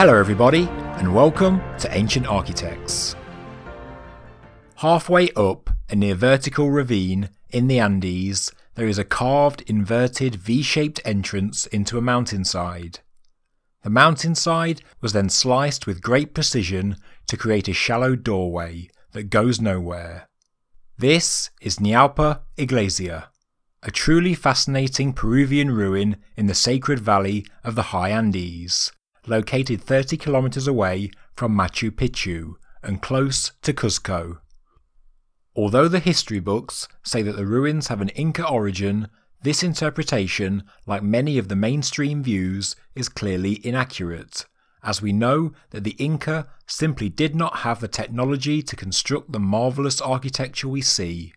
Hello, everybody, and welcome to Ancient Architects. Halfway up a near vertical ravine in the Andes, there is a carved inverted V shaped entrance into a mountainside. The mountainside was then sliced with great precision to create a shallow doorway that goes nowhere. This is Ñaupa Iglesia, a truly fascinating Peruvian ruin in the sacred valley of the high Andes, located 30 kilometers away from Machu Picchu and close to Cuzco. Although the history books say that the ruins have an Inca origin, this interpretation, like many of the mainstream views, is clearly inaccurate, as we know that the Inca simply did not have the technology to construct the marvellous architecture we see.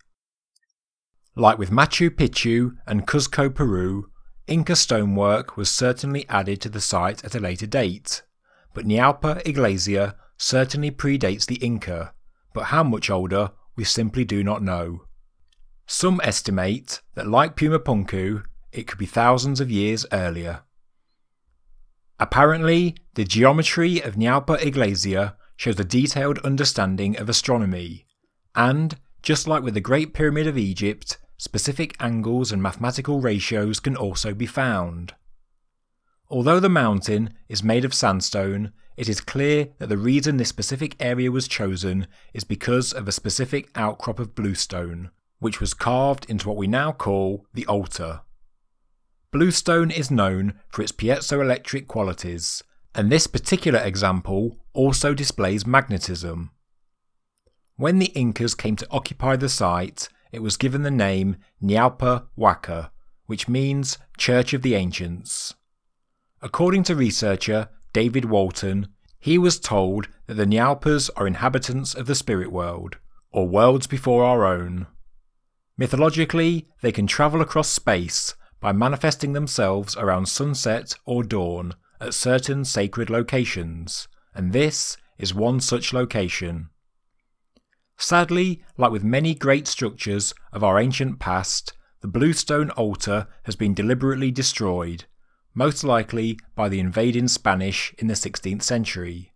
Like with Machu Picchu and Cuzco, Peru, Inca stonework was certainly added to the site at a later date, but Ñaupa Iglesia certainly predates the Inca, but how much older we simply do not know. Some estimate that, like Pumapunku, it could be thousands of years earlier. Apparently, the geometry of Ñaupa Iglesia shows a detailed understanding of astronomy, and, just like with the Great Pyramid of Egypt, specific angles and mathematical ratios can also be found. Although the mountain is made of sandstone, it is clear that the reason this specific area was chosen is because of a specific outcrop of bluestone, which was carved into what we now call the altar. Bluestone is known for its piezoelectric qualities, and this particular example also displays magnetism. When the Incas came to occupy the site, it was given the name Ñaupa Waka, which means Church of the Ancients. According to researcher David Walton, he was told that the Ñaupas are inhabitants of the spirit world, or worlds before our own. Mythologically, they can travel across space by manifesting themselves around sunset or dawn at certain sacred locations, and this is one such location. Sadly, like with many great structures of our ancient past, the bluestone altar has been deliberately destroyed most likely by the invading Spanish in the 16th century.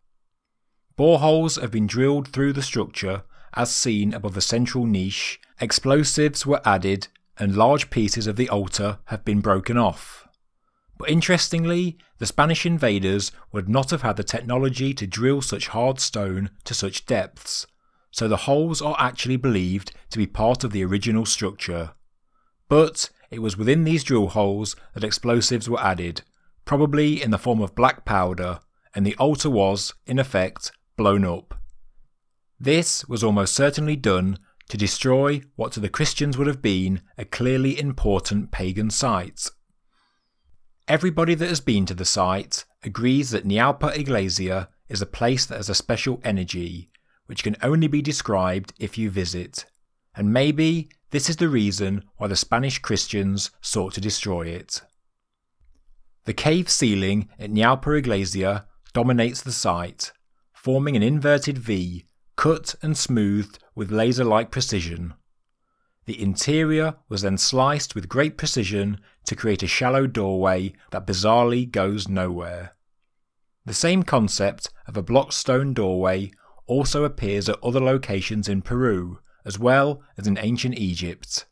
Boreholes have been drilled through the structure, as seen above the central niche, explosives were added, and large pieces of the altar have been broken off. But interestingly, the Spanish invaders would not have had the technology to drill such hard stone to such depths, so the holes are actually believed to be part of the original structure. But it was within these drill holes that explosives were added, probably in the form of black powder, and the altar was, in effect, blown up. This was almost certainly done to destroy what to the Christians would have been a clearly important pagan site. Everybody that has been to the site agrees that Ñaupa Iglesia is a place that has a special energy, which can only be described if you visit, and maybe this is the reason why the Spanish Christians sought to destroy it. The cave ceiling at Ñaupa Iglesia dominates the site, forming an inverted V, cut and smoothed with laser like precision. The interior was then sliced with great precision to create a shallow doorway that bizarrely goes nowhere. The same concept of a block stone doorway also appears at other locations in Peru, as well as in ancient Egypt.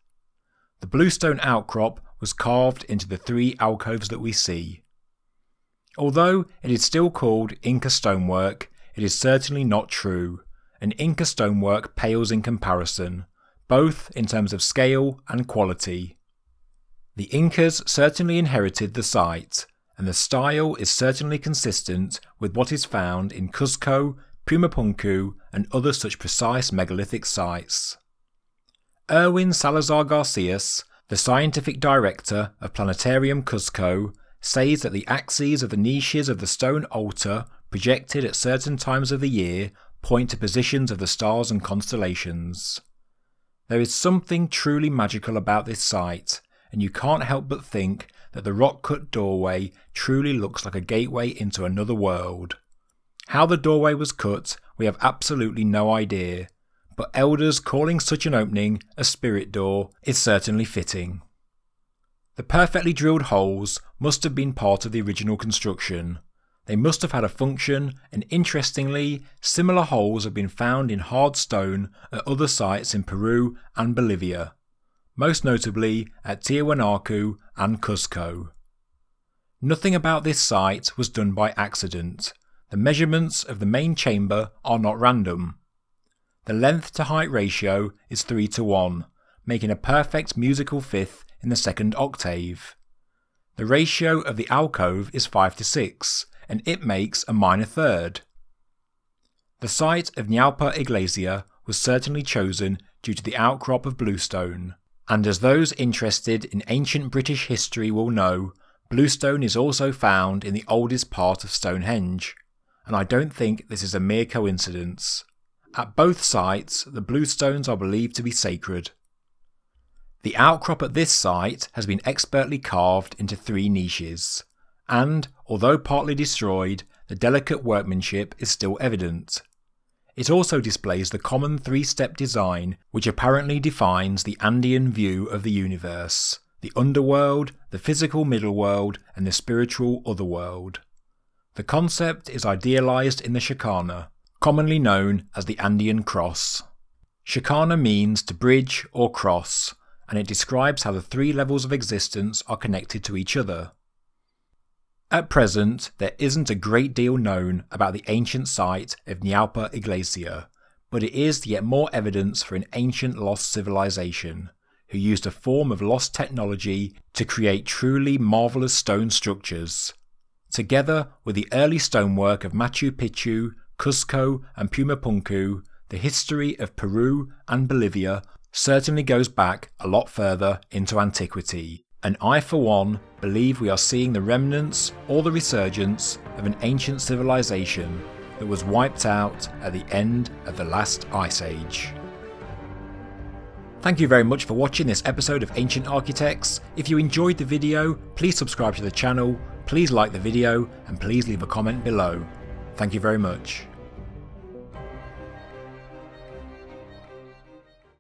The bluestone outcrop was carved into the three alcoves that we see. Although it is still called Inca stonework, it is certainly not true, and Inca stonework pales in comparison, both in terms of scale and quality. The Incas certainly inherited the site, and the style is certainly consistent with what is found in Cuzco, Pumapunku, and other such precise megalithic sites. Erwin Salazar Garcias, the scientific director of Planetarium Cuzco, says that the axes of the niches of the stone altar projected at certain times of the year point to positions of the stars and constellations. There is something truly magical about this site, and you can't help but think that the rock cut doorway truly looks like a gateway into another world. How the doorway was cut, we have absolutely no idea, but elders calling such an opening a spirit door is certainly fitting. The perfectly drilled holes must have been part of the original construction. They must have had a function, and interestingly, similar holes have been found in hard stone at other sites in Peru and Bolivia, most notably at Tiahuanacu and Cuzco. Nothing about this site was done by accident. The measurements of the main chamber are not random. The length to height ratio is 3 to 1, making a perfect musical fifth in the second octave. The ratio of the alcove is 5 to 6, and it makes a minor third. The site of Ñaupa Iglesia was certainly chosen due to the outcrop of bluestone, and as those interested in ancient British history will know, bluestone is also found in the oldest part of Stonehenge, and I don't think this is a mere coincidence. At both sites, the bluestones are believed to be sacred. The outcrop at this site has been expertly carved into three niches, and, although partly destroyed, the delicate workmanship is still evident. It also displays the common three step design which apparently defines the Andean view of the universe the underworld, the physical middle world, and the spiritual otherworld. The concept is idealized in the Chakana, commonly known as the Andean cross. Chakana means to bridge or cross, and it describes how the three levels of existence are connected to each other. At present, there isn't a great deal known about the ancient site of Ñaupa Iglesia, but it is yet more evidence for an ancient lost civilization, who used a form of lost technology to create truly marvellous stone structures. Together with the early stonework of Machu Picchu, Cuzco, and Pumapunku, the history of Peru and Bolivia certainly goes back a lot further into antiquity. And I, for one, believe we are seeing the remnants or the resurgence of an ancient civilization that was wiped out at the end of the last ice age. Thank you very much for watching this episode of Ancient Architects. If you enjoyed the video, please subscribe to the channel, please like the video, and please leave a comment below. Thank you very much.